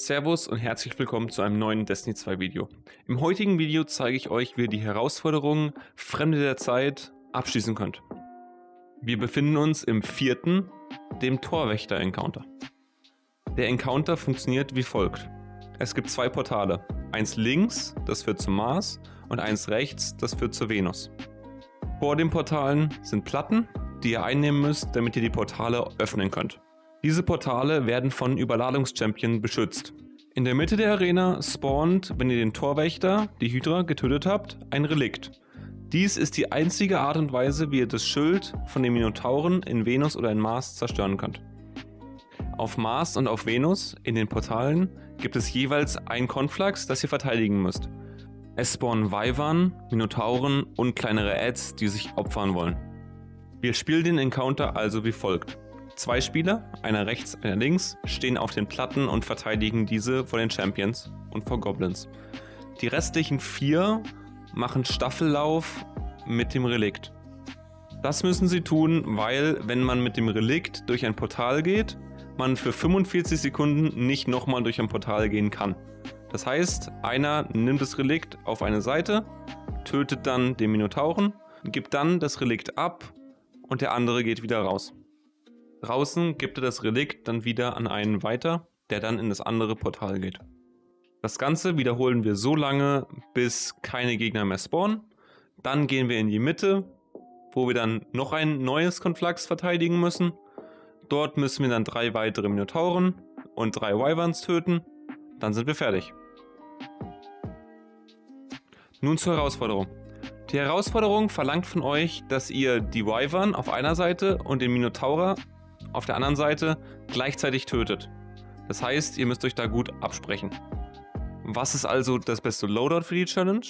Servus und herzlich willkommen zu einem neuen Destiny 2 Video. Im heutigen Video zeige ich euch, wie ihr die Herausforderung Fremde der Zeit abschließen könnt. Wir befinden uns im vierten, dem Torwächter-Encounter. Der Encounter funktioniert wie folgt. Es gibt zwei Portale. Eins links, das führt zum Mars, und eins rechts, das führt zur Venus. Vor den Portalen sind Platten, die ihr einnehmen müsst, damit ihr die Portale öffnen könnt. Diese Portale werden von Überladungschampion beschützt. In der Mitte der Arena spawnt, wenn ihr den Torwächter, die Hydra, getötet habt, ein Relikt. Dies ist die einzige Art und Weise, wie ihr das Schild von den Minotauren in Venus oder in Mars zerstören könnt. Auf Mars und auf Venus, in den Portalen, gibt es jeweils ein Konflax, das ihr verteidigen müsst. Es spawnen Weivern, Minotauren und kleinere Ads, die sich opfern wollen. Wir spielen den Encounter also wie folgt. Zwei Spieler, einer rechts, einer links, stehen auf den Platten und verteidigen diese vor den Champions und vor Goblins. Die restlichen vier machen Staffellauf mit dem Relikt. Das müssen sie tun, weil wenn man mit dem Relikt durch ein Portal geht, man für 45 Sekunden nicht nochmal durch ein Portal gehen kann. Das heißt, einer nimmt das Relikt auf eine Seite, tötet dann den Minotauren, gibt dann das Relikt ab und der andere geht wieder raus. Draußen gibt er das Relikt dann wieder an einen weiter, der dann in das andere Portal geht. Das Ganze wiederholen wir so lange, bis keine Gegner mehr spawnen. Dann gehen wir in die Mitte, wo wir dann noch ein neues Konflax verteidigen müssen. Dort müssen wir dann drei weitere Minotauren und drei Wyverns töten. Dann sind wir fertig. Nun zur Herausforderung. Die Herausforderung verlangt von euch, dass ihr die Wyvern auf einer Seite und den Minotaurer auf der anderen Seite gleichzeitig tötet. Das heißt, ihr müsst euch da gut absprechen. Was ist also das beste Loadout für die Challenge?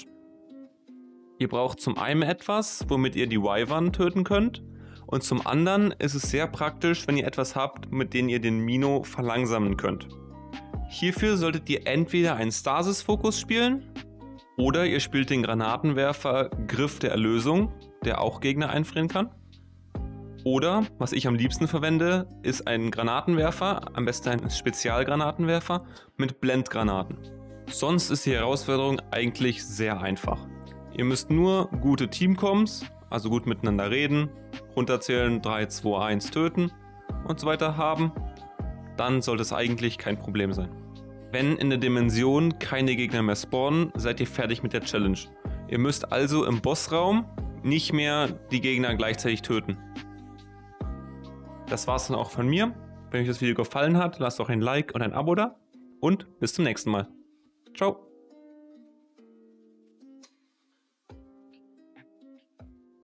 Ihr braucht zum einen etwas, womit ihr die Wyvern töten könnt. Und zum anderen ist es sehr praktisch, wenn ihr etwas habt, mit dem ihr den Mino verlangsamen könnt. Hierfür solltet ihr entweder einen Stasis-Fokus spielen oder ihr spielt den Granatenwerfer Griff der Erlösung, der auch Gegner einfrieren kann. Oder, was ich am liebsten verwende, ist ein Granatenwerfer, am besten ein Spezialgranatenwerfer mit Blendgranaten. Sonst ist die Herausforderung eigentlich sehr einfach. Ihr müsst nur gute Teamcoms, also gut miteinander reden, runterzählen, 3, 2, 1 töten und so weiter haben. Dann sollte es eigentlich kein Problem sein. Wenn in der Dimension keine Gegner mehr spawnen, seid ihr fertig mit der Challenge. Ihr müsst also im Bossraum nicht mehr die Gegner gleichzeitig töten. Das war's dann auch von mir. Wenn euch das Video gefallen hat, lasst doch ein Like und ein Abo da. Und bis zum nächsten Mal. Ciao.